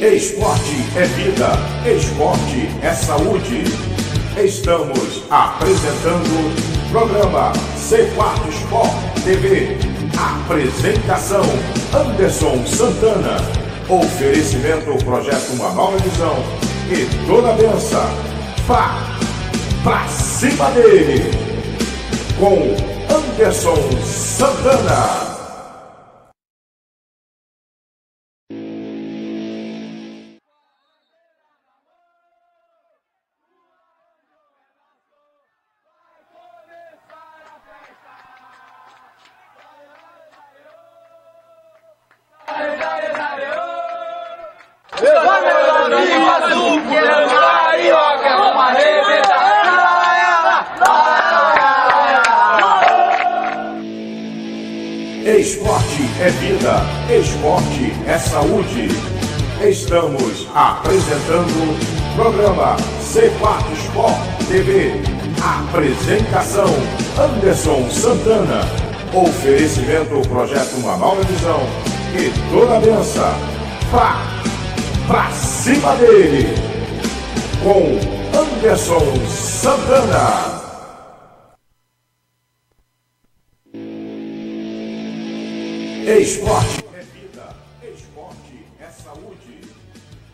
Esporte é vida, esporte é saúde. Estamos apresentando o programa C4 Sport TV. Apresentação Anderson Santana. Oferecimento Projeto Uma Nova Visão e toda a benção. Pra, pra cima dele. Com Anderson Santana. Oferecimento Projeto Uma Nova Visão e toda a benção. Pra, pra cima dele. Com Anderson Santana. Esporte é vida, esporte é saúde.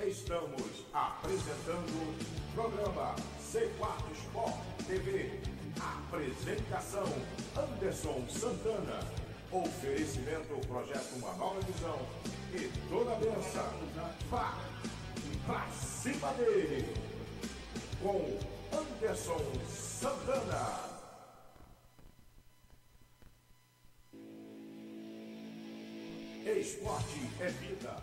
Estamos apresentando o programa C4 Sport TV. Apresentação Anderson Santana. Oferecimento Projeto Uma Nova Visão e toda a benção. Vá pra cima dele. Com Anderson Santana. Esporte é vida.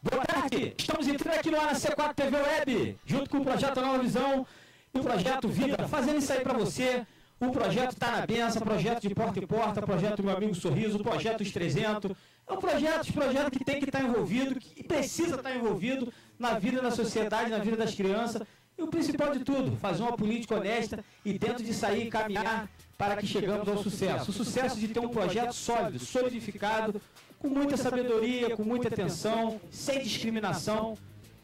Boa tarde! Estamos entrando aqui no ar na C4 TV Web, junto com o Projeto Nova Visão e o Projeto Vida, fazendo isso aí pra você. O projeto Tá na Benção, projeto de porta em porta, projeto Meu Amigo Sorriso, projeto Os 300. É um projeto, projeto que tem que estar envolvido, que precisa estar envolvido na vida da sociedade, na vida das crianças. E o principal de tudo, fazer uma política honesta e dentro de sair caminhar para que chegamos ao sucesso. O sucesso de ter um projeto sólido, solidificado, com muita sabedoria, com muita atenção, sem discriminação.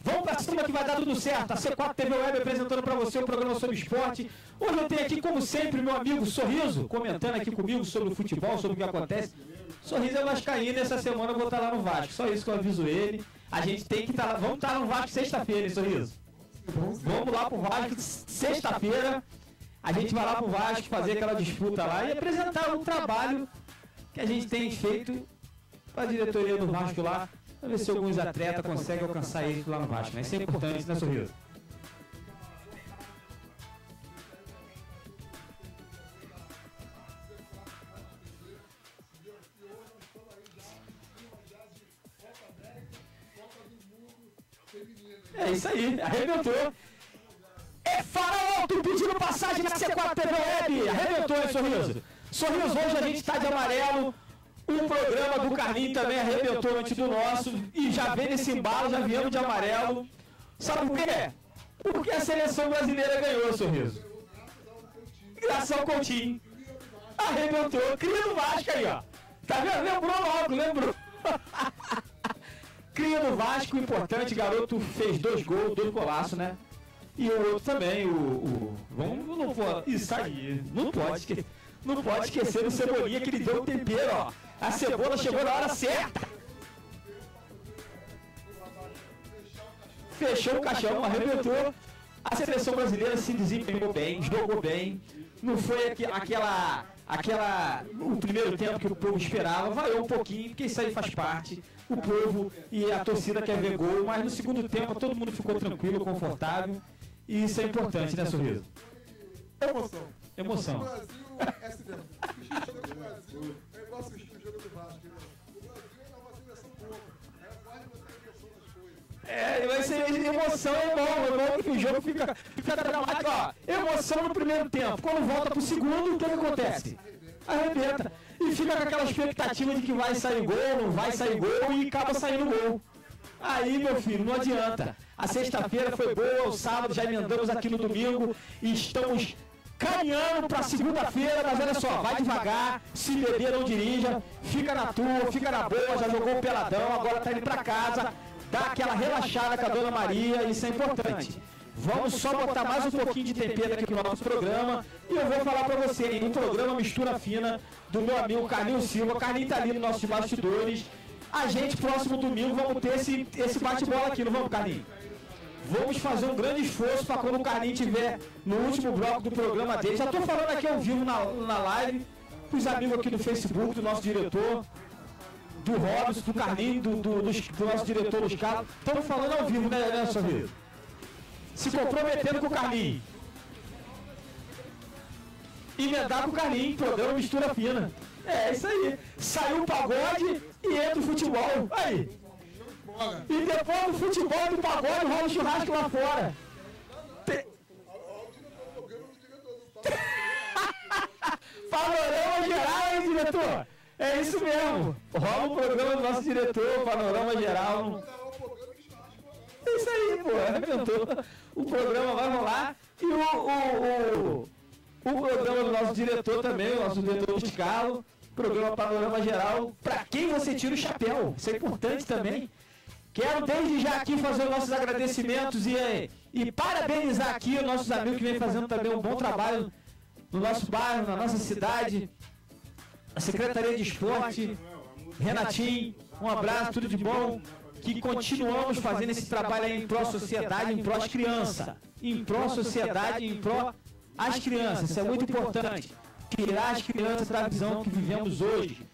Vamos pra cima que vai dar tudo certo. A C4 TV Web apresentando para você um programa sobre esporte. Hoje eu tenho aqui, como sempre, meu amigo Sorriso, comentando aqui comigo sobre o futebol, sobre o que acontece. Sorriso é vascaíno essa semana eu vou estar lá no Vasco. Só isso que eu aviso ele. A gente tem que estar lá. Vamos estar no Vasco sexta-feira, hein, Sorriso? Vamos lá pro Vasco sexta-feira. A gente vai lá pro Vasco fazer aquela disputa lá e apresentar um trabalho que a gente tem feito para a diretoria do Vasco lá, para ver se alguns atletas conseguem alcançar êxito lá no Vasco. Né? Isso é importante, né, Sorriso? É isso aí, arrebentou. É farol alto pedindo passagem na C4 TV Web. Arrebentou, hein, Sorriso? Sorriso, hoje a gente tá de amarelo. O programa do Carlinho também arrebentou antes do nosso. E já vem nesse embalo, já viemos de amarelo. Sabe por quê? Porque a seleção brasileira ganhou, Sorriso. Graças ao Coutinho. Arrebentou. Cria do Vasco aí, ó. Tá vendo? Lembrou logo, lembrou. Cria do Vasco, importante, garoto fez dois gols, dois golaços, né? E o outro também, o. o vamos, não pode. Isso aí, não pode esquecer. Não pode esquecer do cebolinha que ele deu o tempero, ó. A cebola chegou na hora certa. Fechou o caixão, arrebentou. A seleção brasileira se desempenhou bem, jogou bem. Não foi aqu aquela. aquela. o primeiro tempo que o povo esperava, variou um pouquinho, porque isso aí faz parte. O povo e a torcida quer ver gol, mas no segundo tempo todo mundo ficou tranquilo, confortável. E isso é importante, né, Sorriso? Emoção. Emoção. O Brasil é É, vai ser emoção é bom, é bom que o jogo fica, fica dramático, ó. Emoção no primeiro tempo. Quando volta pro segundo, o que, que acontece? Arrebenta. E fica com aquela expectativa de que vai sair gol, não vai sair gol e acaba saindo gol. Aí, meu filho, não adianta. A sexta-feira foi boa, o sábado já emendamos aqui no domingo e estamos caminhando para segunda-feira, mas olha só, vai devagar, se beber não dirija, fica na tua, fica na boa, já jogou o peladão, agora tá indo para casa, dá aquela relaxada com a Dona Maria, isso é importante. Vamos só botar mais um pouquinho de tempero aqui no nosso programa e eu vou falar para você, hein, no programa Mistura Fina do meu amigo Carlinhos Silva, Carlinhos tá ali nos nossos bastidores. A gente, próximo domingo, vamos ter esse, esse bate-bola aqui, não vamos, Carlinhos? Vamos fazer um grande esforço para quando o Carlinhos estiver no último bloco do programa dele. Já estou falando aqui ao vivo na, na live, para os amigos aqui do Facebook, do nosso diretor, do Robson, do Carlinhos, do, do, do, do nosso diretor dos carros. Estamos falando ao vivo, né, né Sorriso? Se comprometendo com o Carlinhos. Emendar com o Carlinhos, programa Mistura Fina. É isso aí. Saiu o pagode e entra o futebol. Aí. E depois do futebol do pagode rola um churrasco lá fora. Te- O programa do diretor do Paulo. Panorama geral, hein, diretor? É isso mesmo. Rola o programa do nosso diretor, Panorama Geral. É isso aí, pô. Arrebentou. O programa vai rolar. E o, o, o, o programa do nosso diretor também, o nosso diretor Luiz Carlos. Programa Panorama Geral. Pra quem você tira o chapéu. Isso é importante também. Quero desde já aqui fazer os nossos agradecimentos e, e parabenizar aqui os nossos amigos que vêm fazendo também um bom trabalho no nosso bairro, na nossa cidade. A Secretaria de Esporte, Renatinho, um abraço, tudo de bom. Que continuamos fazendo esse trabalho aí em pró-sociedade, em pró-criança. Em pró-sociedade, em pró as crianças. Isso é muito importante. Tirar as crianças da visão que vivemos hoje.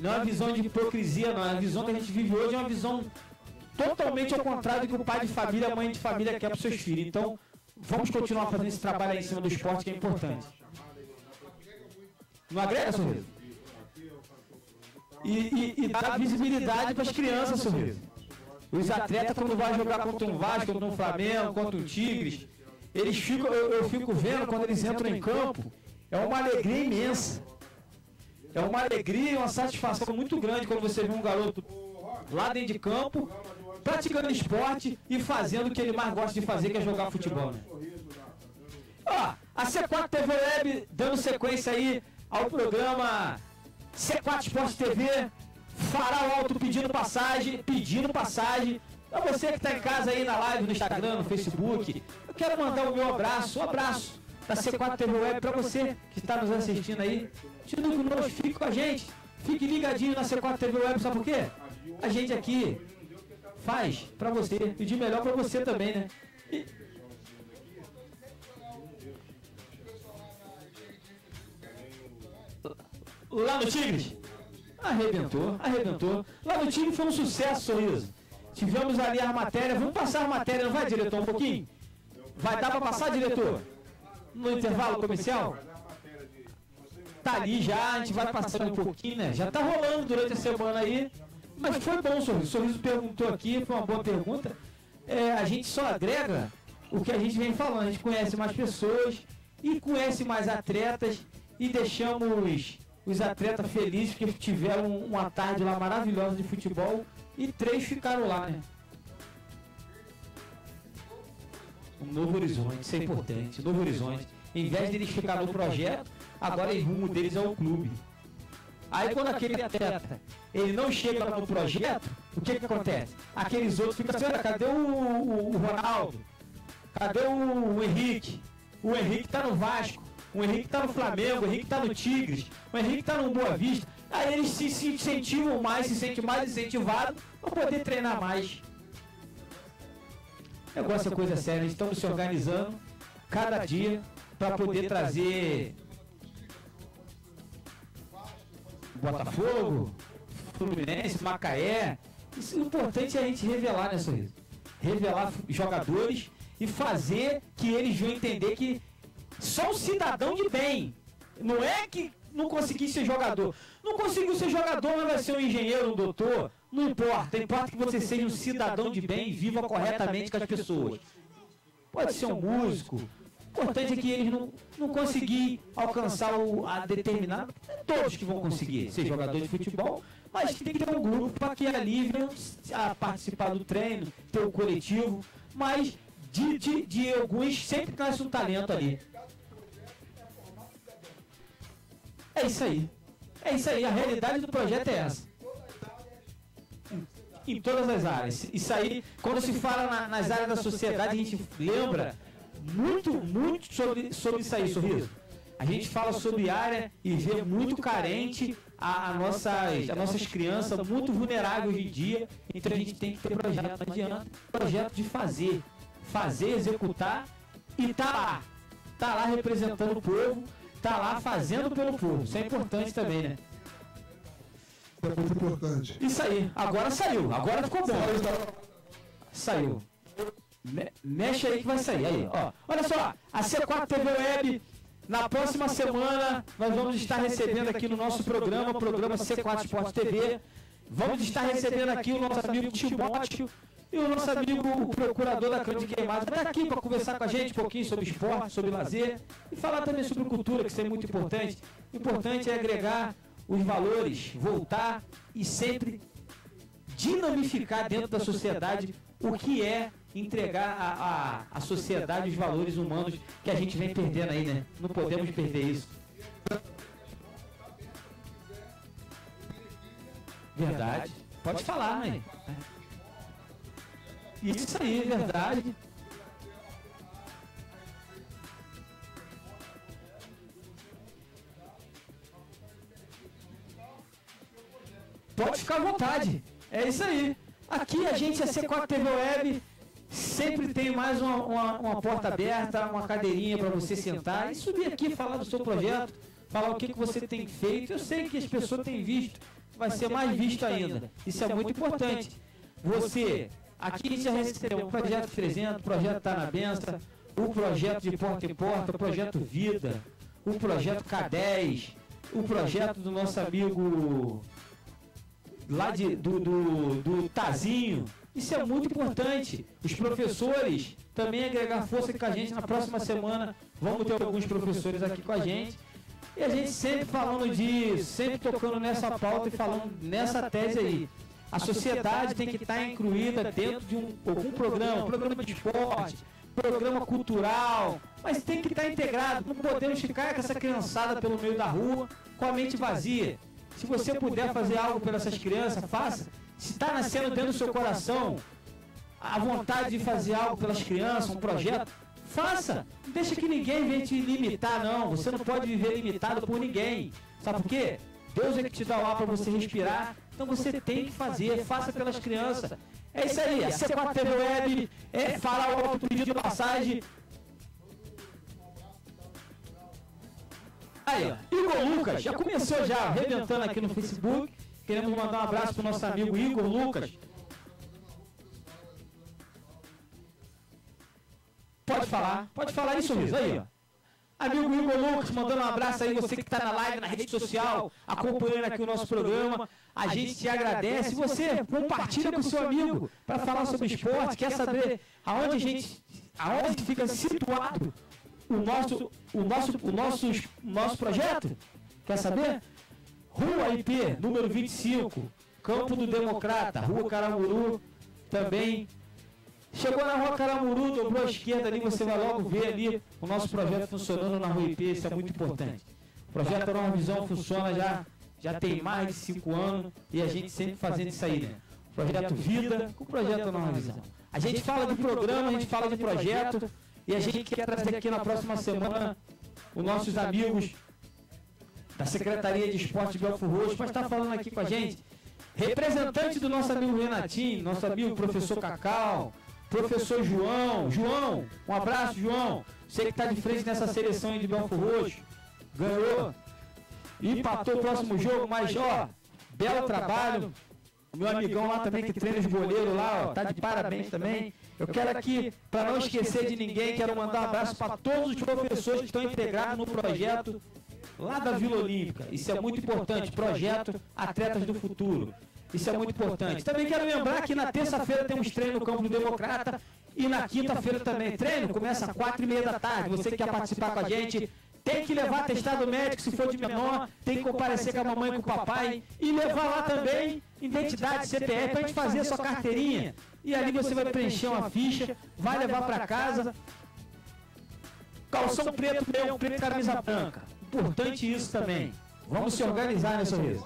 Não é uma visão de hipocrisia, não. A visão que a gente vive hoje é uma visão totalmente ao contrário do que o pai de família, a mãe de família quer para os seus filhos. Então, vamos continuar fazendo esse trabalho aí em cima do esporte que é importante. Não agrega, Sorriso? E, e, e dá visibilidade para as crianças, Sorriso. Os atletas, quando vai jogar contra um Vasco, contra um Flamengo, contra um Tigres, eles ficam, eu, eu fico vendo quando eles entram em campo, é uma alegria imensa. É uma alegria e uma satisfação muito grande quando você vê um garoto lá dentro de campo, praticando esporte e fazendo o que ele mais gosta de fazer, que é jogar futebol. Né? Ó, a C4 TV Web dando sequência aí ao programa C4 Esporte TV, fará o alto pedindo passagem, pedindo passagem. Pra você que está em casa aí na live, no Instagram, no Facebook, eu quero mandar o meu abraço, um abraço da C4 TV Web para você que está nos assistindo aí. Continue conosco, fique com a gente, fique ligadinho na C4 TV Web, sabe por quê? A gente aqui faz para você e de melhor para você também, né? E- Lá no Tigres? Arrebentou, arrebentou. Lá no Tigres foi um sucesso, sorriso. Tivemos ali a matéria. Vamos passar a matéria, não vai, diretor, um pouquinho? Vai dar para passar, diretor? No intervalo comercial? Tá ali já, a gente vai passando um pouquinho, né? Já tá rolando durante a semana aí. Mas foi bom, Sorriso. O Sorriso perguntou aqui, foi uma boa pergunta. É, a gente só agrega o que a gente vem falando. A gente conhece mais pessoas e conhece mais atletas e deixamos os atletas felizes porque tiveram uma tarde lá maravilhosa de futebol e três ficaram lá, né? Um novo horizonte, isso é importante, um novo horizonte. Em vez de eles ficar no projeto, agora o rumo deles é o clube. Aí quando aquele atleta ele não chega no projeto, o que que acontece? Aqueles outros ficam assim, olha, cadê o, o- o Ronaldo? Cadê o, o Henrique? O Henrique tá no Vasco, o Henrique tá no Flamengo, o Henrique tá no Tigres, o Henrique tá no Boa Vista. Aí eles se, se incentivam mais, se sentem mais incentivados para poder treinar mais. O negócio é coisa séria, estamos se organizando cada dia para poder trazer Botafogo, Fluminense, Macaé. Isso, o importante é a gente revelar, né, Sorriso? Revelar jogadores e fazer que eles venham entender que só um cidadão de bem. Não é que não conseguir ser jogador. Não conseguiu ser jogador, mas vai ser um engenheiro, um doutor. Não importa. Importa que você seja um cidadão de bem e viva corretamente com as pessoas. Pode ser um músico. O importante é que eles não, não conseguirem alcançar o, a determinado. Todos que vão conseguir ser jogador de futebol, mas tem que ter um grupo para que ali a participar do treino, ter o coletivo, mas de, de, de alguns sempre nasce um talento ali. É isso aí. É isso aí, a realidade do projeto é essa. Em, todas as áreas. Isso aí, quando se fala na- nas áreas da sociedade, a gente lembra muito, muito sobre, sobre isso aí, sorriso. A gente fala sobre área e vê muito carente a, a nossas, as nossas crianças, muito vulneráveis hoje em dia. Então a gente tem que ter projeto, não adianta. Projeto de fazer. Fazer, executar e tá lá. Tá lá representando o povo, tá lá fazendo pelo povo. Isso é importante também, né? É muito importante. Isso aí. Agora saiu. Agora ficou bom. Saiu. Me- mexe aí que vai sair. Aí, ó. Olha só, a C4 TV Web, na próxima semana, nós vamos estar recebendo aqui no nosso programa, programa C4 Esporte TV. Vamos estar recebendo aqui o nosso amigo Timóteo e o nosso amigo, o procurador da Câmara de Queimados, vai estar aqui para conversar com a gente um pouquinho sobre esporte, sobre lazer e falar também sobre cultura, que isso é muito importante. O importante é agregar os valores, voltar e sempre dinamificar dentro da sociedade o que é entregar à a, a sociedade os valores humanos que a gente vem perdendo aí, né? Não podemos perder isso. Verdade. Pode falar, mãe. Isso aí, verdade. Pode ficar à vontade. É isso aí. Aqui a gente, a C4 TV Web, sempre tem mais uma, uma- uma porta aberta, uma cadeirinha para você sentar e subir aqui falar do seu projeto, falar o que, que você tem feito. Eu sei que as pessoas têm visto, vai ser mais visto ainda. Isso é muito importante. Você, aqui já recebeu o projeto 300, o projeto Tá na Benção, o projeto de porta em porta, o projeto Vida, o projeto K10, o projeto do nosso amigo lá de, do, do, do Tazinho. Isso é muito importante. Os professores também agregar força com a gente na próxima semana. Vamos ter alguns professores aqui com a gente. E a gente sempre falando disso, sempre tocando nessa pauta e falando nessa tese aí. A sociedade tem que estar incluída dentro de um, algum programa, programa de esporte, programa cultural, mas tem que estar integrado. Não podemos ficar com essa criançada pelo meio da rua com a mente vazia. Se você puder fazer algo pelas essas crianças, faça. Se está nascendo dentro do seu coração a vontade de fazer algo pelas crianças, um projeto, faça. Não deixa que ninguém venha te limitar, não. Você não pode viver limitado por ninguém. Sabe por quê? Deus é que te dá o ar para você respirar. Então você tem que fazer, faça pelas crianças. É isso aí, a C4 TV Web é falar o alto pedido de passagem. Aí, ó, Igor Lucas, já começou já, arrebentando aqui no Facebook. Queremos mandar um abraço pro nosso amigo Igor Lucas. Pode falar, pode falar isso, Luiz. Aí, ó. Amigo Igor Lucas, mandando um abraço aí, você que está na live, na rede social, acompanhando aqui o nosso programa. A gente te agradece. Você compartilha com seu amigo para falar sobre esporte, quer saber aonde a gente, aonde fica situado o nosso, o nosso, o nosso, o nosso projeto? Quer saber? Rua IP, número 25, Campo do Democrata, Rua Caramuru, também Chegou na rua Caramuru, dobrou à esquerda ali, você vai logo ver ali o nosso projeto funcionando na rua IP, isso é muito importante. O projeto Nova Visão funciona já, já tem mais de cinco anos e a gente sempre fazendo isso aí, né? Projeto Vida com o projeto Nova Visão. A gente fala de programa, a gente fala de projeto e a gente quer trazer aqui na próxima semana os nossos amigos da Secretaria de Esporte de Belfo Roxo para estar falando aqui com a gente. Representante do nosso amigo Renatinho, nosso amigo professor Cacau, professor João. João, um abraço, João. Você que está de frente nessa seleção aí de Belfo Roxo. Ganhou. Empatou o próximo jogo, mas ó, belo trabalho. O meu amigão lá também que treina os goleiros lá, ó, tá de parabéns também. Eu quero aqui, para não esquecer de ninguém, quero mandar um abraço para todos os professores que estão integrados no projeto lá da Vila Olímpica. Isso é muito importante, projeto Atletas do Futuro. Isso é muito importante. Também quero lembrar que na terça-feira temos treino no Campo do Democrata e na quinta-feira também. Treino começa às quatro e meia da tarde. Você que quer participar com a gente, tem que levar testado médico se for de menor, tem que comparecer com a mamãe e com o papai e levar lá também identidade, CPF, para a gente fazer a sua carteirinha. E ali você vai preencher uma ficha, vai levar para casa. Calção preto, preto, camisa branca. Importante isso também. Vamos se organizar, né, Sorriso?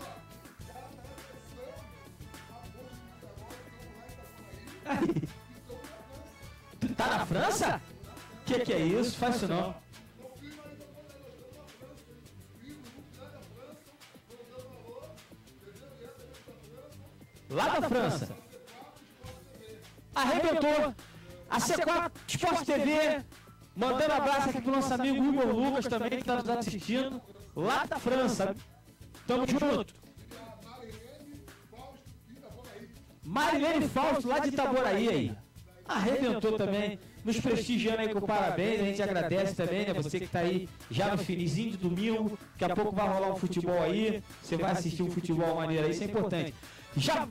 tá na França? Que que é isso? Faz isso não. Lá da França. Arrebentou. A C4 Esporte TV, mandando abraço aqui pro nosso amigo Igor Lucas também, que tá nos assistindo. Lá da França. Tamo junto. Marilene Fausto, lá de Itaboraí aí. Arrebentou também, nos prestigiando aí com parabéns, a gente agradece também, né? Você que tá aí já no finizinho de domingo, daqui a pouco vai rolar um futebol aí, você vai assistir um futebol maneiro aí, isso é importante. Já.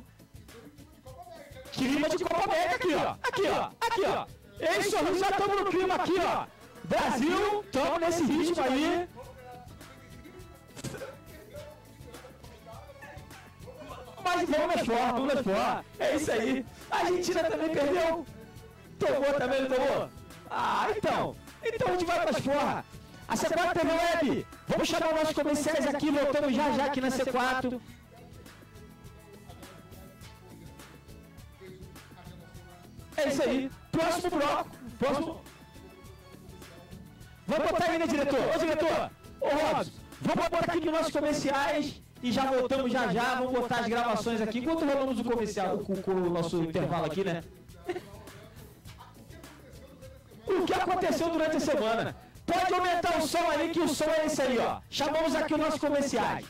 Clima de Copa América aqui, ó. Aqui, ó. Aqui, ó. Ei, sorriso, já estamos no clima aqui, ó. Brasil, estamos nesse ritmo aí. Mas vamos forte, vamos mais forte. É isso aí. A Argentina também perdeu. Tomou também, não tomou? Ah, então. Então a gente vai para as. A C4 TV Web. Vamos chamar nossos comerciais aqui. Voltamos já já aqui na C4. É isso aí. Próximo bloco. Próximo. Vamos botar aí, né, diretor? Ô, diretor. Ô, Robson. Vamos botar aqui nos nossos comerciais. E já voltamos já já, vamos botar as gravações aqui. Enquanto rolamos o comercial, com, com o nosso intervalo aqui, né? O que aconteceu durante a semana? Pode aumentar o som ali, que o som é esse aí, ó. Chamamos aqui os nossos comerciais.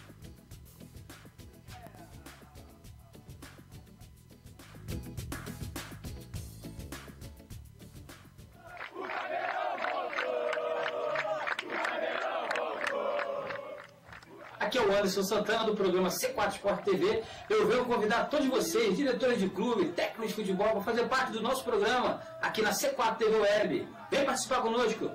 Aqui é o Anderson Santana do programa C4 Sport TV. Eu venho convidar todos vocês, diretores de clube, técnicos de futebol, para fazer parte do nosso programa aqui na C4 TV Web. Vem participar conosco.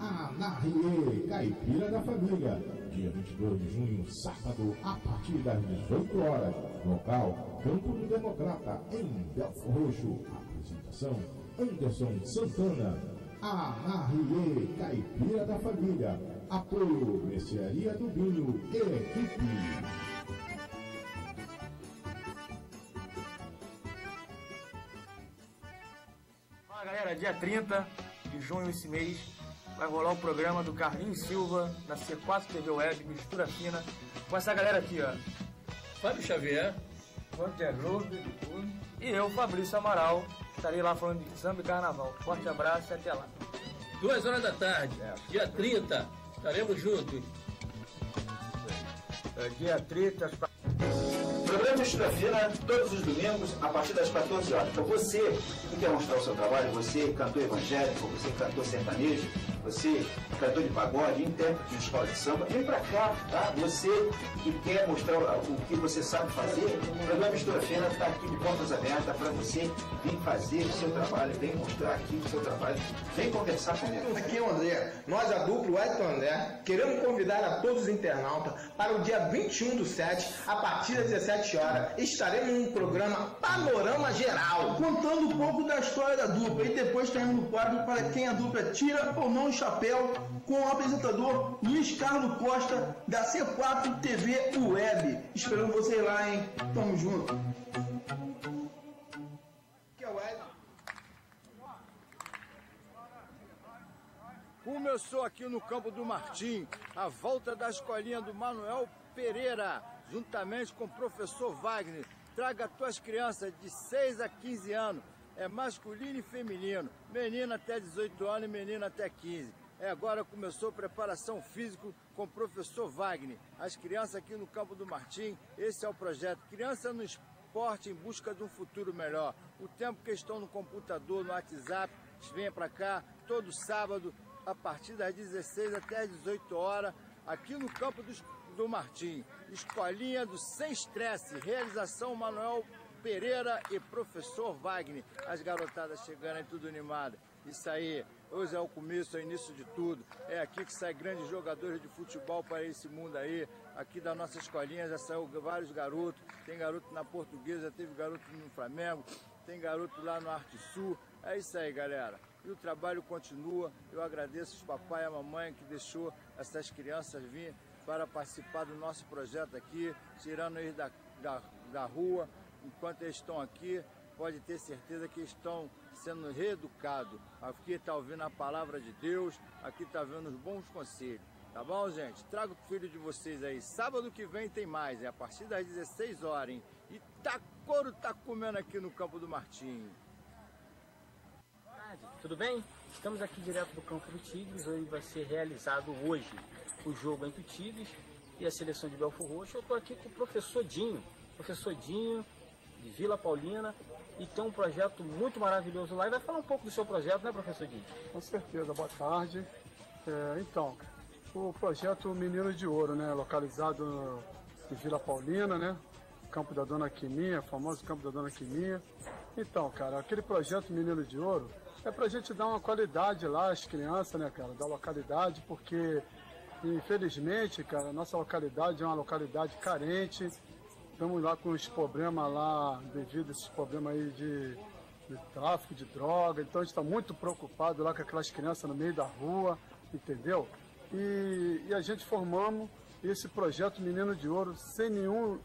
Anarrie, Caipira da Família. Dia 22 de junho, sábado, a partir das 18 horas. Local, Campo do Democrata, em Belfo Roxo. Apresentação, Anderson Santana. Anarrie, Caipira da Família. Apoio, Mercearia do Binho e equipe. Fala galera, dia 30 de junho esse mês vai rolar o programa do Carlinhos Silva na C4 TV Web, mistura fina, com essa galera aqui, ó. Fábio Xavier, e eu, Fabrício Amaral, estarei lá falando de samba e carnaval. Forte abraço e até lá. Duas horas da tarde, dia 30, estaremos juntos. É, dia 30, às Programa Mistura Fina, todos os domingos, a partir das 14 horas. Então você que quer mostrar o seu trabalho, você cantor evangélico, você cantor sertanejo, você cantor de pagode, intérprete de escola de samba, vem pra cá, tá? Você que quer mostrar o que você sabe fazer, o programa Mistura Fina está aqui de portas abertas para você vir fazer o seu trabalho, vem mostrar aqui o seu trabalho, vem conversar comigo. Aqui é André. Nós, a dupla Edson André, queremos convidar a todos os internautas para o dia 21 do 7, a partir das 17 horas, estaremos num programa Panorama Geral, contando um pouco da história da dupla e depois teremos o quadro para quem a dupla tira ou não chapéu com o apresentador Luiz Carlos Costa da C4 TV Web. Esperando vocês lá, hein? Tamo junto. Aqui é o. Começou aqui no campo do Martim, a volta da escolinha do Manuel Pereira, juntamente com o professor Wagner. Traga tuas crianças de 6 a 15 anos, é masculino e feminino, menina até 18 anos e menina até 15. É, agora começou a preparação física com o professor Wagner. As crianças aqui no campo do Martim, esse é o projeto. Criança no esporte em busca de um futuro melhor. O tempo que estão no computador, no WhatsApp, venha para cá todo sábado, a partir das 16 até as 18 horas, aqui no campo dos do Martim. Escolinha do Sem Estresse, realização Manuel Pereira e professor Wagner. As garotadas chegando aí tudo animado. Isso aí, hoje é o começo, é o início de tudo. É aqui que saem grandes jogadores de futebol para esse mundo aí. Aqui da nossa escolinha já saiu vários garotos. Tem garoto na Portuguesa, teve garoto no Flamengo, tem garoto lá no Arte Sul. É isso aí, galera. E o trabalho continua. Eu agradeço os papai e a mamãe que deixou essas crianças vir para participar do nosso projeto aqui, tirando eles da, da, da rua. Enquanto eles estão aqui, pode ter certeza que estão sendo reeducados. Aqui está ouvindo a palavra de Deus, aqui está vendo os bons conselhos. Tá bom, gente? Trago o filho de vocês aí. Sábado que vem tem mais, é a partir das 16 horas, hein? E tá couro tá comendo aqui no Campo do Martim. Tudo bem? Estamos aqui direto do campo do Tigres, onde vai ser realizado hoje o jogo entre o Tigres e a seleção de Belfor Roxo. Eu estou aqui com o professor Dinho, professor Dinho Vila Paulina, e tem um projeto muito maravilhoso lá. E vai falar um pouco do seu projeto, né, professor Dinho? Com certeza, boa tarde. É, então, o projeto Menino de Ouro, né, localizado em Vila Paulina, né, Campo da Dona Quiminha, famoso Campo da Dona Quiminha. Então, cara, aquele projeto Menino de Ouro é pra gente dar uma qualidade lá às crianças, né, cara, da localidade, porque infelizmente, cara, nossa localidade é uma localidade carente. Estamos lá com os problemas lá, devido a esses problemas aí de, de tráfico de droga. Então a gente está muito preocupado lá com aquelas crianças no meio da rua, entendeu? E, e a gente formamos esse projeto Menino de Ouro sem nenhum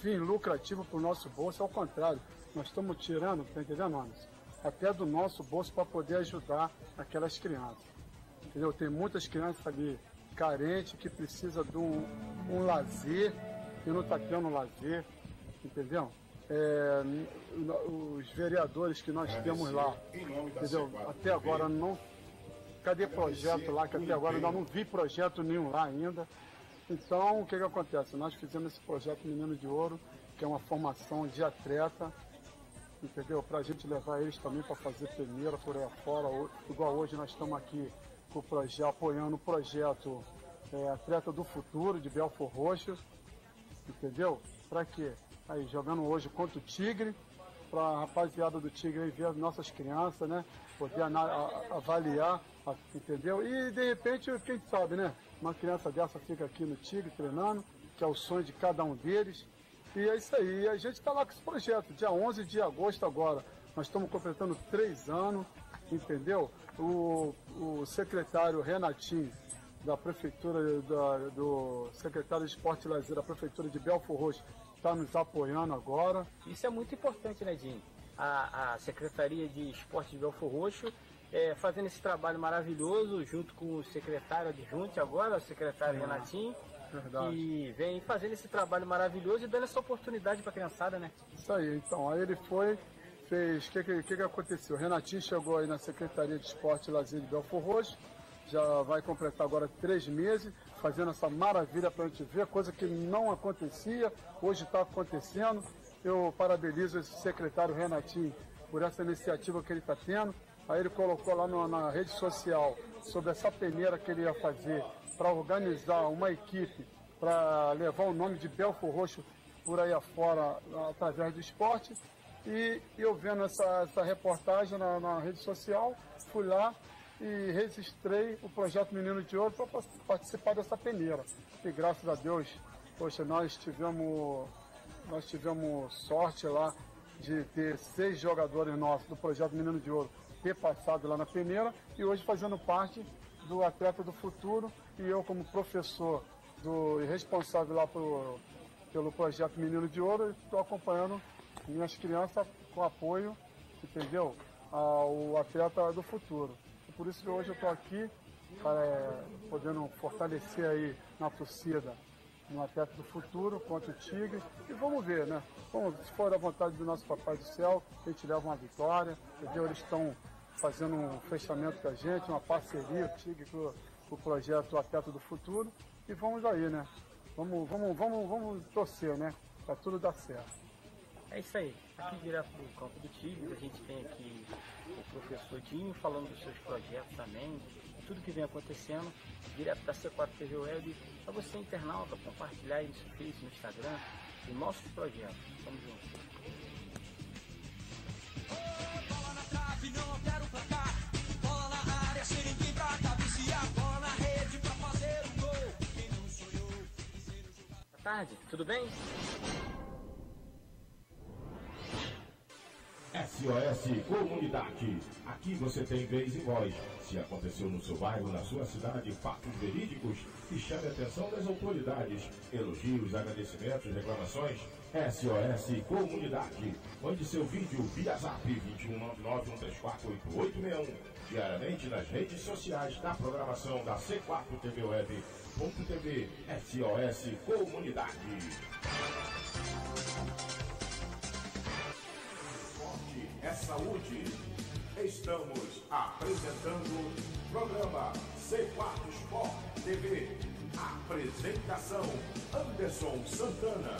fim lucrativo para o nosso bolso, ao contrário, nós estamos tirando, tá entendendo, Anderson? Até do nosso bolso para poder ajudar aquelas crianças. Entendeu? Tem muitas crianças ali carentes que precisam de um, um lazer e não está tendo lazer, entendeu? É, os vereadores que nós temos lá, entendeu? Até agora não. Cadê projeto lá? Que até agora ainda não vi projeto nenhum lá ainda. Então, o que, que acontece? Nós fizemos esse projeto Menino de Ouro, que é uma formação de atleta, entendeu? Para a gente levar eles também para fazer peneira por aí fora. Igual hoje nós estamos aqui com o projeto, apoiando o projeto é, Atleta do Futuro de Belfor Roxo, entendeu? Para quê? Aí, jogando hoje contra o Tigre, para a rapaziada do Tigre ver as nossas crianças, né? Poder avaliar, entendeu? E de repente, quem sabe, né? Uma criança dessa fica aqui no Tigre treinando, que é o sonho de cada um deles. E é isso aí. E a gente está lá com esse projeto. Dia 11 de agosto agora, nós estamos completando três anos, entendeu? O, o secretário Renatinho, da Prefeitura, da, do secretário de Esporte e Lazer da Prefeitura de Belfor Roxo, está nos apoiando agora. Isso é muito importante, né, Dinho? A, a Secretaria de Esporte de Belfor Roxo é, fazendo esse trabalho maravilhoso junto com o secretário adjunto agora, o secretário é, Renatinho. Verdade. E vem fazendo esse trabalho maravilhoso e dando essa oportunidade para a criançada, né? Isso aí, então. Aí ele foi, fez. O que, que, que, aconteceu? O Renatinho chegou aí na Secretaria de Esporte e Lazer de Belfor Roxo, já vai completar agora três meses, fazendo essa maravilha para a gente ver, coisa que não acontecia, hoje está acontecendo. Eu parabenizo esse secretário Renatinho por essa iniciativa que ele está tendo. Aí ele colocou lá no, na rede social sobre essa peneira que ele ia fazer para organizar uma equipe para levar o nome de Belfor Roxo por aí afora através do esporte. E eu vendo essa, essa reportagem na, na rede social, fui lá e registrei o projeto Menino de Ouro para participar dessa peneira. E graças a Deus, poxa, nós tivemos, nós tivemos sorte lá de ter seis jogadores nossos do projeto Menino de Ouro ter passado lá na peneira e hoje fazendo parte do Atleta do Futuro e eu como professor do responsável lá pro, pelo projeto Menino de Ouro, estou acompanhando minhas crianças com apoio, entendeu? Ao atleta do futuro. Por isso que hoje eu estou aqui, é, podendo fortalecer aí na torcida no atleta do futuro contra o Tigre. E vamos ver, né? Vamos, se for da vontade do nosso Papai do Céu, a gente leva uma vitória, entendeu? Eles estão fazendo um fechamento com a gente, uma parceria, o Tigre com, o projeto Atleta do Futuro. E vamos aí, né? Vamos, vamos, vamos, vamos torcer, né? Pra tudo dar certo. É isso aí. Aqui direto do campo do Tigre, a gente tem aqui o professor Dinho falando dos seus projetos também, tudo que vem acontecendo, direto da C4 TV Web, para você internauta, compartilhar aí no seu Face, no Instagram, os nossos projetos. Tamo junto. Boa tarde, tudo bem? SOS Comunidade. Aqui você tem vez e voz. Se aconteceu no seu bairro, na sua cidade, fatos verídicos e chame a atenção das autoridades. Elogios, agradecimentos, reclamações. SOS Comunidade. Mande seu vídeo via zap 21991348861. Diariamente nas redes sociais da programação da C4 TV Web. .tv SOS Comunidade. É saúde. Estamos apresentando o programa C4 Sport TV. Apresentação Anderson Santana.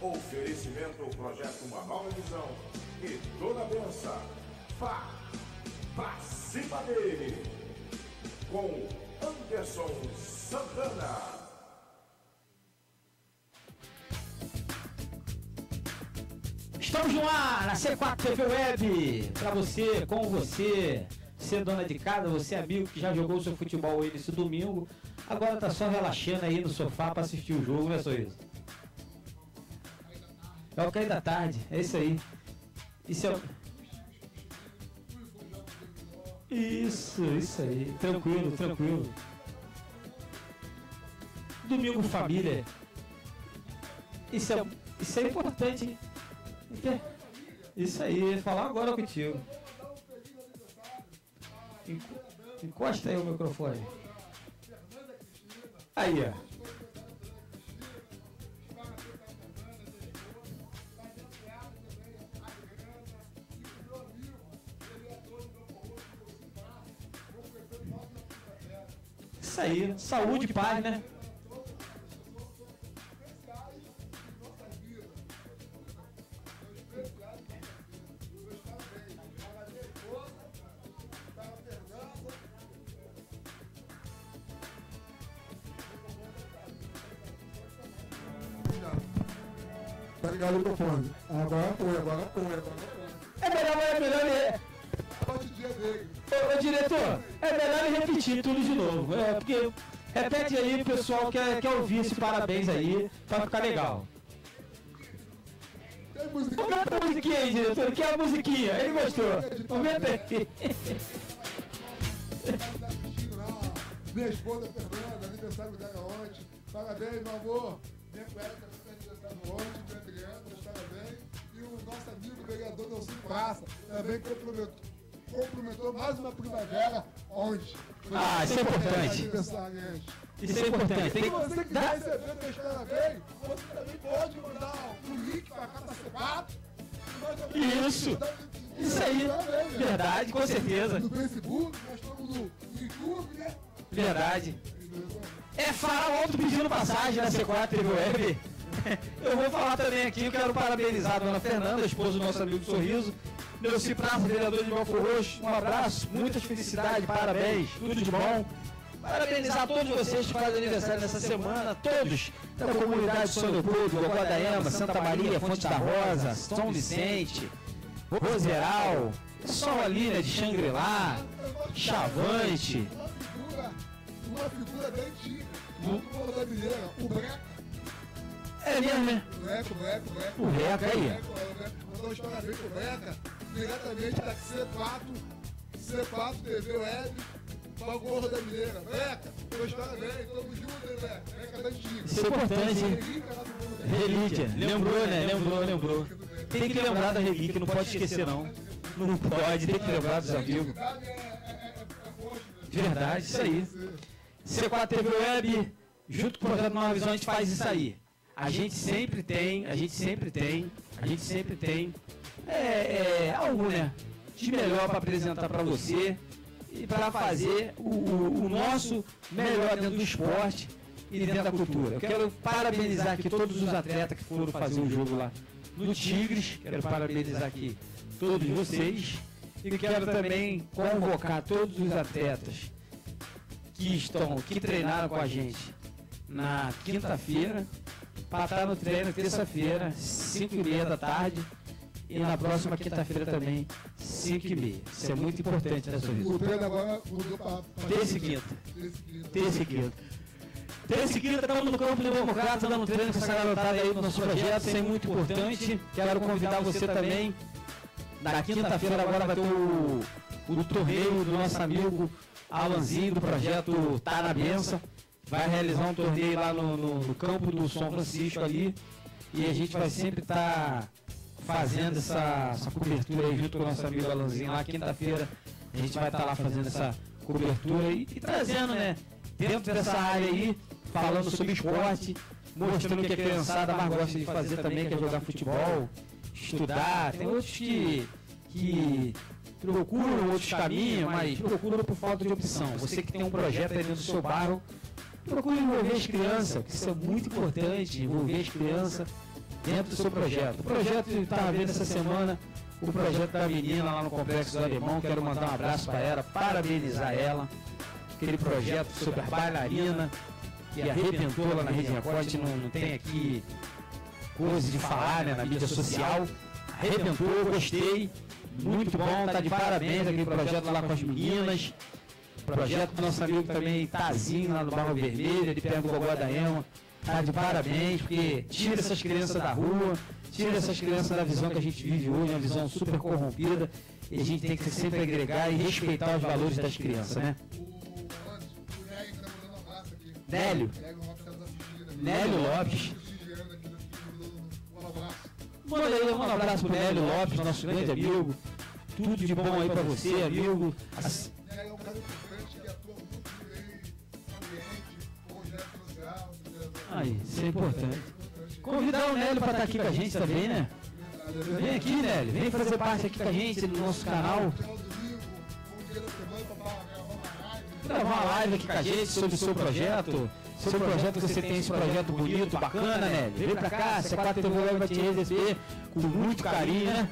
Oferecimento Projeto Uma Nova Visão. E toda benção. Pá, pra cima dele. Com Anderson Santana. Estamos no ar, na C4 TV Web, pra você, com você, é dona de casa, você amigo que já jogou seu futebol aí nesse domingo, agora tá só relaxando aí no sofá pra assistir o jogo, né, isso? É o cair da tarde, é isso aí. Isso é... Isso, isso aí, tranquilo, tranquilo. Domingo família. Isso é, isso é importante, hein? Isso aí, falar agora contigo. Enco- Encosta aí o microfone. Aí, ó. Isso aí, saúde paz, né? O microfone. Agora foi, agora foi. É melhor, é melhor ele. Ô, ô, diretor, é melhor ele repetir tudo de novo. É, porque repete aí, o pessoal quer, quer ouvir esse parabéns aí, pra ficar legal. Aumenta a musiquinha aí, diretor, que é a musiquinha, ele gostou. Aumenta aí. Minha esposa Fernanda, aniversário dela ontem. Parabéns, meu amor. Minha cunhada dia 30, meus parabéns. E o nosso amigo vereador Nelson Praça também cumprimentou, cumprimentou mais uma primavera ontem. Ah, isso é importante. Isso é importante. Tem Se você que quiser receber meus parabéns, você também pode mandar um link pra cá da C4. Isso. Isso aí. Verdade, com certeza. No Facebook, nós estamos no YouTube, né? Verdade. É Faraó pedindo passagem na C4 TV Web. Eu vou falar também aqui, eu quero parabenizar a dona Fernanda, esposa do nosso amigo Sorriso. Neuci Praça, vereador de Belfor Roxo. Um abraço, muitas felicidades, parabéns, tudo de bom. Parabenizar todos vocês que fazem aniversário nessa semana, todos da comunidade de São Leopoldo, Gogó da Ema, Santa Maria, Fonte da Rosa, São Vicente, Roseral, Sol ali, né, de Xangri-Lá, Chavante, Uma figura bem antiga. Do povo da Mineira, o Breco. É mesmo, né? O Breco, o Breco, o Breco. O Breco, aí, Mandou os parabéns pro Breca, diretamente da C4, C4 TV Web, pra Gorra da Mineira. Breca, meus parabéns, tamo junto, hein, Breca. Breca da antiga. Isso é importante, hein? Relíquia Relíquia. Lembrou, né? Lembrou, lembrou. Tem que lembrar da relíquia, não pode esquecer não. Não pode, tem que lembrar dos amigos. Verdade, isso aí. C4 TV Web, junto com o Projeto Nova Visão, a gente faz isso aí. A gente sempre tem, a gente sempre tem, a gente sempre tem é, é, algo, né? De melhor para apresentar para você e para fazer o, o- o nosso melhor dentro do esporte e dentro da cultura. Eu quero parabenizar aqui todos os atletas que foram fazer o jogo lá no Tigres. Quero parabenizar aqui todos vocês. E quero também convocar todos os atletas que estão, que treinaram com a gente na quinta-feira, para estar no treino terça-feira, 5 e meia da tarde, e na próxima quinta-feira também, 5 e meia. Isso é muito importante nessa vida. O treino agora mudou para Terça e quinta. Terça e quinta. Terça e quinta estamos no campo do Democrata, dando treino com essa garotada aí do nosso projeto, isso é muito importante. Quero convidar você também. Na quinta-feira agora vai ter o, o torneio do nosso amigo Alanzinho, do projeto Tá na Benção. Vai realizar um torneio lá no, no- no campo do São Francisco ali. E a gente vai sempre estar fazendo essa, essa cobertura aí junto com o nosso amigo Alanzinho lá. Quinta-feira a gente vai estar lá fazendo essa cobertura e, e trazendo, né? Dentro dessa área aí, falando sobre esporte, mostrando o que a criançada mais gosta de fazer também, que é jogar futebol, estudar. Tem outros que, que procuram outros caminhos, mas procuram por falta de opção. Você que tem um projeto aí dentro do seu bairro, procure envolver as crianças, porque isso é muito importante, envolver as crianças dentro do seu projeto. O projeto que estava vendo essa semana, o projeto da menina lá no Complexo do Alemão, quero mandar um abraço para ela, parabenizar ela. Aquele projeto sobre a bailarina que arrebentou lá na Rede gente não, não tem aqui coisa de falar né, na mídia social. Arrebentou, gostei, muito bom, tá de parabéns aquele projeto lá com as meninas. Projeto do nosso amigo também Tazinho, lá no Barro Vermelho, ele pega o Gogó da Ema. Tá de parabéns, porque tira essas crianças da rua, tira essas crianças da visão que a gente vive hoje, uma visão super corrompida. E a gente tem que sempre agregar e respeitar os valores das crianças, né? Nélio. Nélio Lopes. Manda aí, um abraço pro Nélio Lopes, nosso grande amigo. Tudo de bom aí pra você, amigo. Aí, isso é importante. Convidar o Nélio pra estar aqui com a gente também, né? Vem aqui, Nélio. Vem fazer parte aqui com a gente no nosso canal. Gravar uma live aqui com a gente sobre o seu projeto. Seu projeto, que você tem esse projeto bonito, bacana, Nélio. Vem pra cá, a C4 TV vai te receber com muito carinho, né?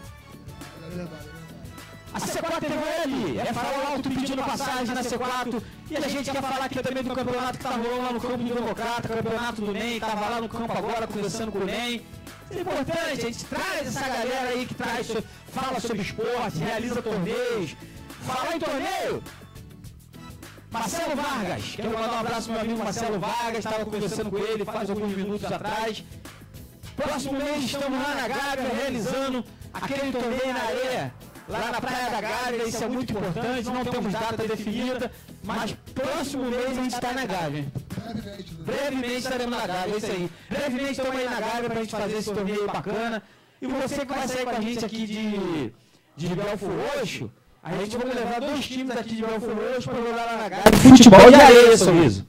A C4 TV é ali, é farol alto pedindo passagem na C4. E a gente quer falar aqui também do campeonato que tá rolando lá no campo do Democrata, campeonato do NEM, tava lá no campo agora conversando com o NEM. É importante, a gente traz essa galera aí que traz, fala sobre esporte, realiza torneios. Falar em torneio, Marcelo Vargas, quero mandar um abraço pro meu amigo Marcelo Vargas, estava conversando com ele faz alguns minutos atrás. Próximo mês estamos lá na Gávea realizando aquele torneio na areia, lá na Praia da Gávea, isso é muito importante, não temos data definida, mas próximo mês a gente está na Gávea. Brevemente estaremos na Gávea, é isso aí. Brevemente estamos aí na Gávea pra gente fazer esse torneio bacana. E você que vai sair com a gente aqui de, de Belfor Roxo, a gente vai levar dois times aqui de Belfor Roxo pra jogar lá na Gávea. Futebol de areia, sorriso.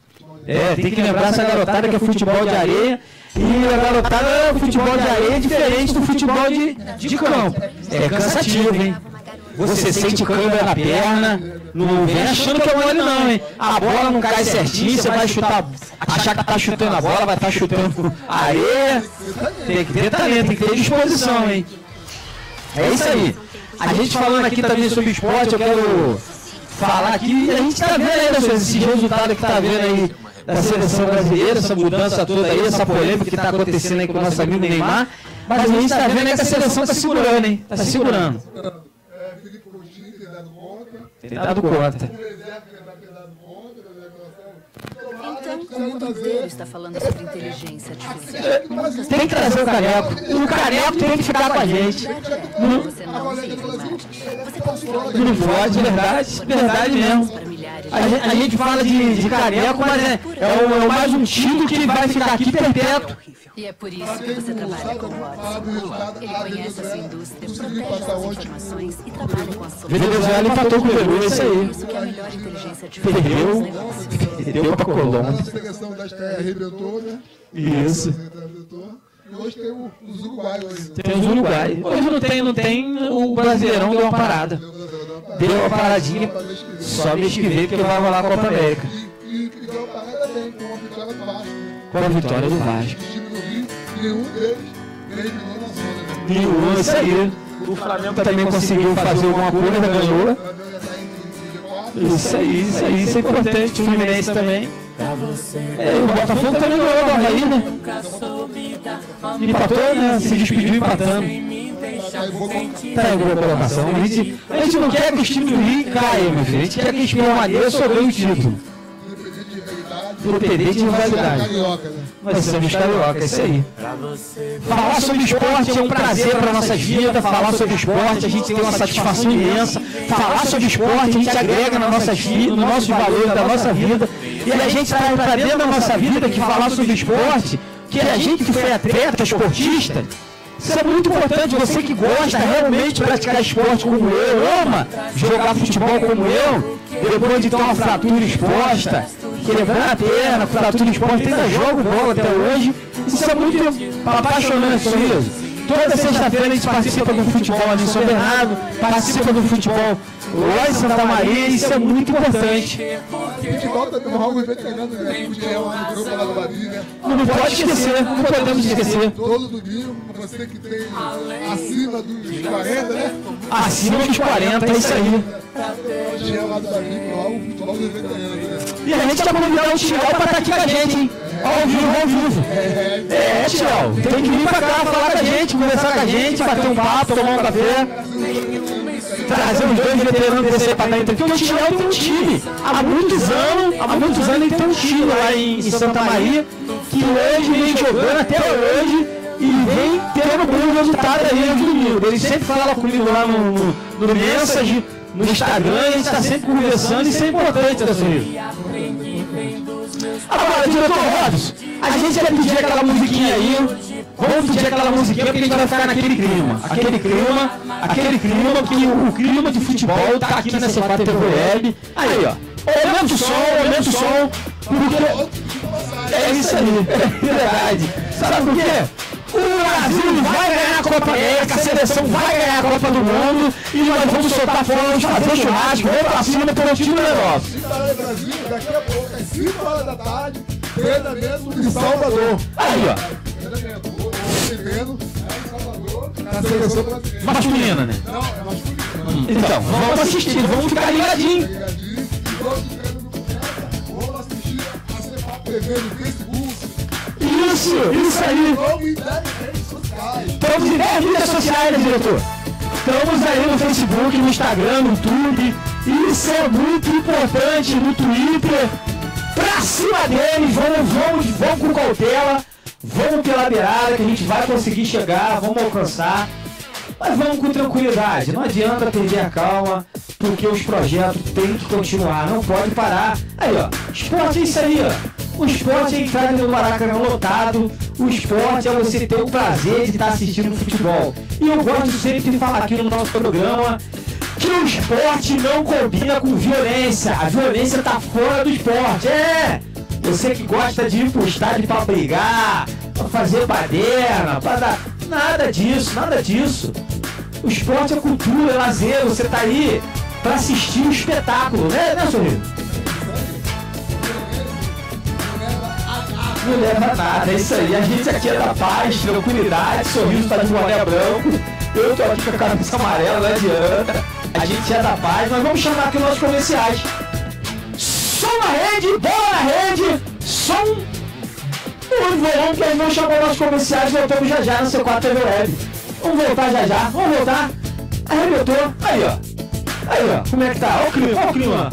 É, tem que lembrar essa garotada que é futebol de areia. E a garotada, o futebol de areia é diferente do futebol de, de campo. É cansativo, hein? Você sente câimbra na perna, não vem achando que é mole não, hein? A bola não cai certinho, você vai chutar, achar que tá chutando a bola, vai estar tá chutando areia. Tem que ter talento, tem que ter disposição, hein? É isso aí. A gente falando aqui também sobre esporte, eu quero falar aqui, a gente tá vendo aí, né, esse resultado que tá vendo aí da seleção brasileira, essa mudança toda aí, essa polêmica que tá acontecendo aí com o nosso amigo Neymar, mas a gente tá vendo aí que a seleção tá segurando, hein? Tá segurando. É, Felipe Coutinho tem dado conta. Tem dado conta. Então, o mundo inteiro está falando sobre inteligência artificial. Tem que trazer o caneco. O caneco tem que ficar com a gente. Não, Você não vive Marte. Você constrói não pode, verdade, verdade mesmo. A gente, a gente fala de, de caneco, mas é, é, o, é o mais um título que vai ficar aqui perpétuo. E é por isso que você trabalha com o Watson. Ele conhece a sua indústria, protege as informações e trabalha com a sua Venezuela empatou com o Peru, é isso aí. Isso que é a melhor inteligência artificial Perdeu, perdeu pra Colômbia. A seleção da Estreia arrebentou, né? Isso. E hoje tem os uruguaios né? Tem os Uruguai. Hoje não tem, não tem, o Brasileirão deu uma parada. Deu uma paradinha, só mês que vem, porque vai rolar a Copa América. E, deu uma parada bem, com uma vitória do Vasco. Com a vitória do Vasco. Time nenhum deles eliminou na zona? Nenhum, isso aí. O Flamengo também conseguiu fazer alguma coisa, ganhou. O G4, Isso aí, isso aí, isso é importante. O Fluminense também. É, o Botafogo também ganhou do Havaí, né? Empatou, né? Se despediu empatando. Tá em boa colocação. A gente, a gente não quer que os times do Rio caiam, meu filho. A gente quer que eles permaneçam ou ganhem o título. Independente de rivalidade. Nós somos carioca, é isso aí. Falar sobre esporte é um prazer para nossas vidas. Falar sobre esporte, a gente tem uma satisfação imensa. Falar sobre esporte, a gente agrega nas nossas vidas, no nosso valor da nossa vida. E a gente traz para dentro da nossa vida que falar sobre esporte, que a gente que foi atleta, esportista, isso é muito importante. Você que gosta realmente de praticar esporte como eu, ama jogar futebol como eu, depois de ter uma fratura exposta, quebrou a perna, fratura exposta, ainda jogo bola até hoje. Isso é muito apaixonante, sorriso. Toda sexta-feira a gente participa do futebol ali em São Bernardo, participa do futebol lá em Santa Maria, isso é muito importante. Futebol também é algo veterano, né? Futebol lá no grupo lá do Babi, né? Não pode esquecer, não podemos esquecer. Todo domingo, você que tem acima dos 40, né? Acima dos 40, é isso aí. Futebol lá do Babi, algo futebol do veterano, né? E a gente quer convidar o Tiel para estar aqui com a gente, hein? Ao vivo, ao vivo. É, Tiel, tem que vir pra cá falar com a gente, conversar com a gente, bater um papo, tomar um café. Trazer os dois veteranos desse aí pra estar entre. Porque o Tiel tem um time. Há muitos anos, há muitos anos ele tem um time lá em, Santa Maria, que hoje vem jogando até hoje e vem tendo bom resultado aí no domingo. Ele sempre fala comigo lá no, no, no Message, no Instagram, a gente está sempre conversando, isso é importante, Sorriso? Agora, diretor Robson, a gente vai pedir aquela musiquinha aí. Vamos pedir aquela musiquinha porque a gente vai ficar naquele clima. Aquele clima, aquele clima, que o, clima de futebol tá aqui na C4 TV Web. Aí, ó. Aumenta o som, aumenta o som, porque é isso aí, é verdade. Sabe por quê? O Brasil vai ganhar a Copa América, a seleção vai ganhar a Copa do Mundo e nós vamos soltar fogos, fazer churrasco, vamos pra cima pelo time Europa. Cidade Brasil, daqui a pouco, às 5 horas da tarde, treinamento de Salvador. Aí, ó. Treinamento, em Salvador, na seleção brasileira. Masculina, né? Não, é masculino. Então, vamos assistir, vamos ficar. Ligadinho. E vamos vamos assistir a CEPAP TV no Facebook. Isso, isso aí. Vamos em 10 redes sociais. Estamos em 10 mídias sociais, né, diretor? Estamos aí no Facebook, no Instagram, no YouTube. Isso é muito importante no Twitter. Pra cima deles, vamos, vamos, vamos com cautela. Vamos pela beirada que a gente vai conseguir chegar, vamos alcançar. Mas vamos com tranquilidade, não adianta perder a calma, porque os projetos têm que continuar, não pode parar. Aí, ó, esporte é isso aí, ó. O esporte é entrar no Maracanã lotado, o esporte é você ter o prazer de estar assistindo futebol. E eu gosto sempre de falar aqui no nosso programa que o esporte não combina com violência. A violência está fora do esporte. É! Você que gosta de ir pro estádio para brigar, para fazer baderna, para dar. Nada disso, nada disso. O esporte é cultura, é lazer, você tá aí para assistir o espetáculo, né, né, Sorriso? Não leva nada, é isso aí. A gente aqui é da paz, tranquilidade, sorriso tá de boné branco. Eu tô aqui com a camisa amarela, não adianta. A gente é da paz, nós vamos chamar aqui os nossos comerciais. Som na rede, bola na rede, som no volume que nós vamos chamar os nossos comerciais. Voltamos já já no C4 TV Web. Vamos voltar já já, vamos voltar. Arrebentou, aí ó. Aí ó, como é que tá? Olha o clima, olha o clima.